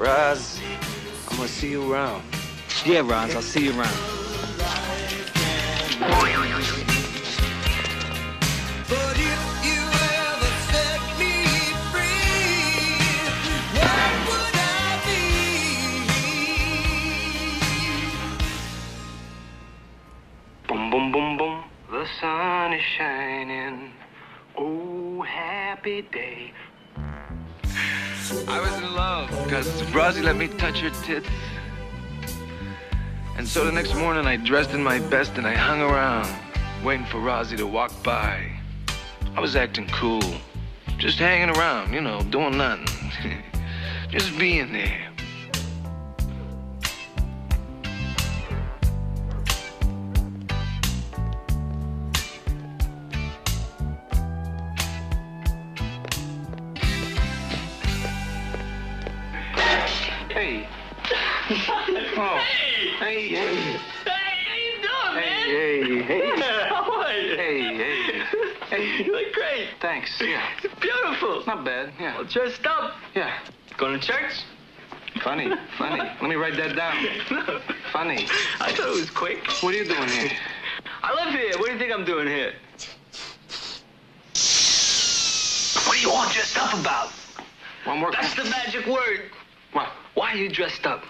Roz, I'm gonna see you around. Yeah, Roz, I'll see you around. But if you ever set me free, what would I be? Boom, boom, boom, boom. The sun is shining. Oh, happy day. I was in love because Rosie let me touch her tits. And so the next morning I dressed in my best and I hung around, waiting for Rosie to walk by. I was acting cool, just hanging around, you know, doing nothing. just being there. Hey. Oh. Hey, hey. Hey, how you doing, man? Hey, hey, hey. How are you? Hey, hey. Hey. You look great. Thanks. Yeah. Beautiful. Not bad. Yeah. All dressed up. Yeah. Going to church? Funny. Funny. Let me write that down. Funny. I thought it was quick. What are you doing here? I live here. What do you think I'm doing here? What are you all dressed up about? Well, I'm. That's the magic word. What? Why are you dressed up?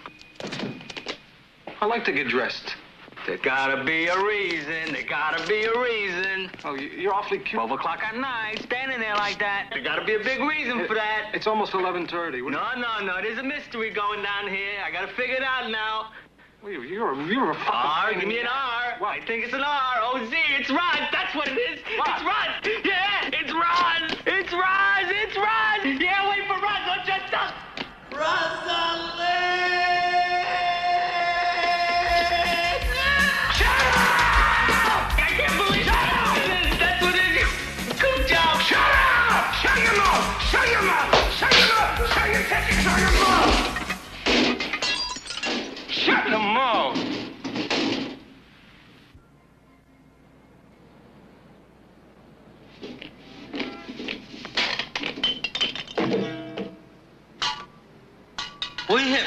I like to get dressed. There gotta be a reason. There gotta be a reason. Oh, you- you're awfully cute. 12 o'clock at night, standing there like that. There gotta be a big reason for that. It's almost 11:30. What- No, no, no. There's a mystery going down here. I gotta figure it out now. Well, you- You're a, you're a fucking. R, give me an. R. I think it's an R. O Z. It's Roz. That's what it is. What? It's Roz. Yeah, it's Roz. Shut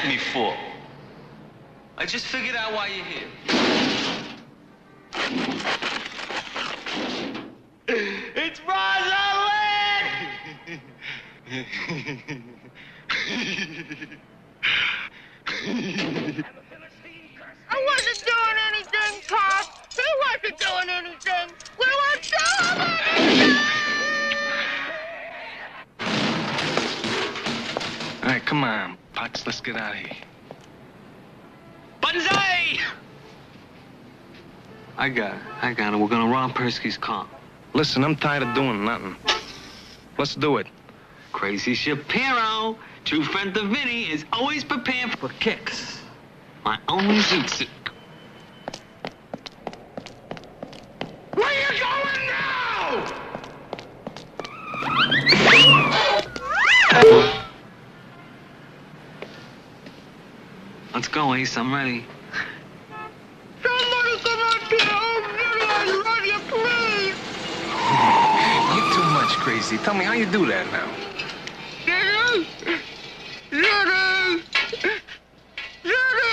Me for? I just figured out why you're here. It's Rosalind! come on, Potts. Let's get out of here. Banzai! I got it. I got it. We're gonna rob Persky's car. Listen, I'm tired of doing nothing. Let's do it. Crazy Shapiro, true friend of Vinny, is always prepared for kicks. My only zoot suit. Where you going now? Let's go, Ace. I'm ready. Somebody come up here. Oh, Vinny, I love you, please. You too much crazy. Tell me how you do that now. Vinny. Vinny. Vinny.